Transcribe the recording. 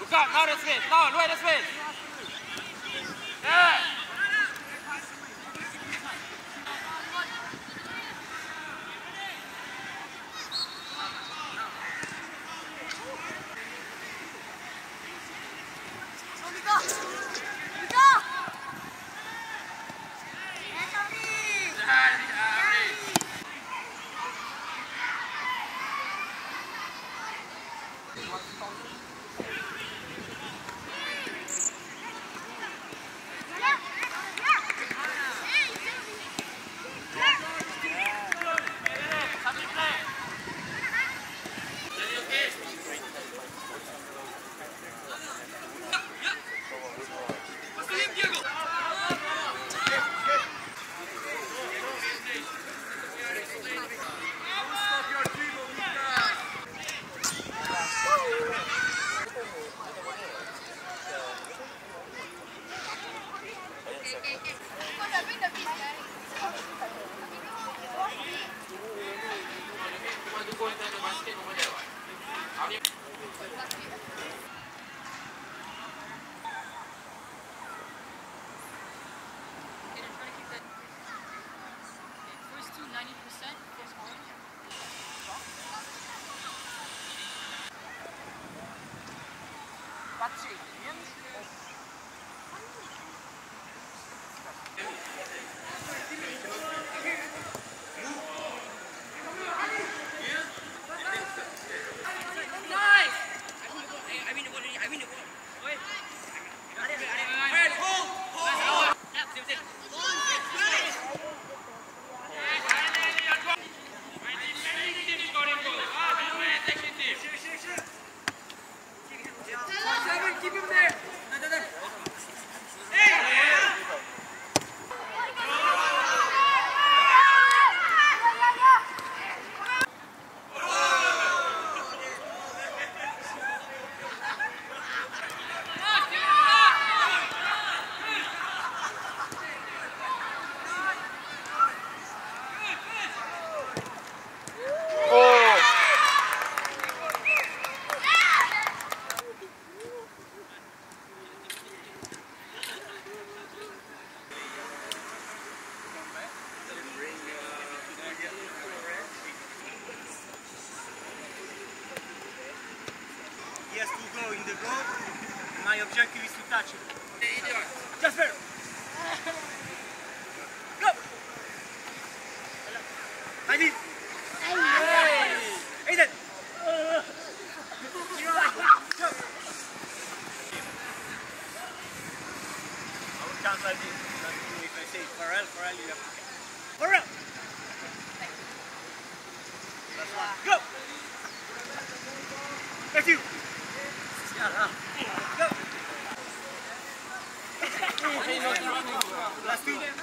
Luca, now the space. Now, look at the. Yeah. Thank you. Has to go in the goal. My objective is to touch it. Jasper! Go! Heidi! Aiden! Go! I will count like this. If I say Pharrell, Pharrell, you have to count. Pharrell! One. Go! That's you! Go! Last